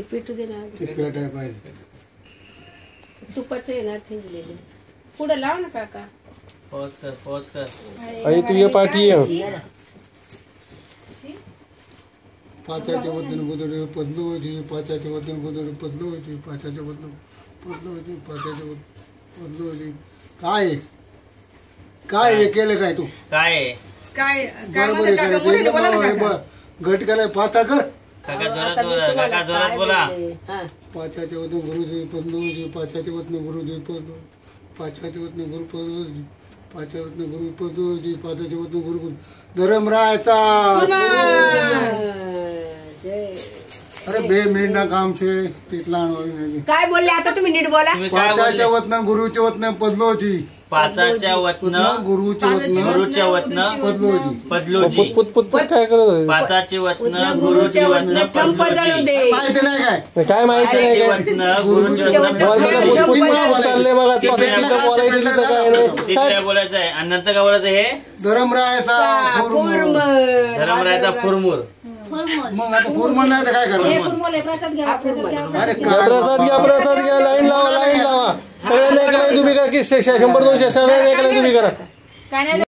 ते पेटू दे ना ते पेटाय पाहिजे. तुपाचं येणार थिंजलेले पुढं लाव ना काका. पॉज कर पॉज कर. आई तू ये पाठी ये. पाचाच्या वतीने गोदडी पदलू व्हायची पाचाच्या वतीने गोदडी पदलू व्हायची पाचाच्या वतीने पदलू व्हायची पाचाच्या पदलू व्हायची काय? आहे? काय हे केलं काय तू? काय? आहे? काय काय बरोबर म्हणते आहे काका? काय? मोठ्याने बोला ना एकदम काका. ब- घट केलाय पाता कर. काका जोरात आता मी बोला तुम्हाला काका जोरात काय बोला. बोलले? हा. पाचाच्या वतीने पाचाच्या वतीने गुरुदेव पदलू पाचाच्या वतीने गुरु वतीने पाचाच्या वतीने गुरु धर्मरायचा! जय. अरे बे मिनिट ना काम छे तिथला काय बोलले? आता तुम्ही नीट बोला. पाचाच्या वतन गुरुच्या वतन पदलोची पाचाच्या वतनं गुरुच्या वतन. गुरुच्या वतनं पदलोची पदलोजी. पुत पुत पुत काय करत पाचाचे वतनं गुरुची गुरुच्या वतनं वतनं ठंप जळू पदलोजी दे. माहिती नाही काय? काय माहिती नाही काय? वतनं गुरुच्या गुरुच्या वतनं बोलताना वतनं पुत पुत ठंप पुत चालले बघा ते पाठी पेटलं तिथं बोलायचं तिथं काय नाही. बोलायचं आहे. आणि नंतर काय बोलायचं हे? धरमरायाचा फुरमूर. धर्मरायाचा फुरमुर. मग आता फुरमूर नाही तर काय करणार? प्रसाद घ्या प्रसाद घ्या. अरे प्रसाद घ्या काय? प्रसाद घ्या लाईन लावा. तीस शंभर दोनशे सगळ्यांना एक लाईन तुम्ही करा.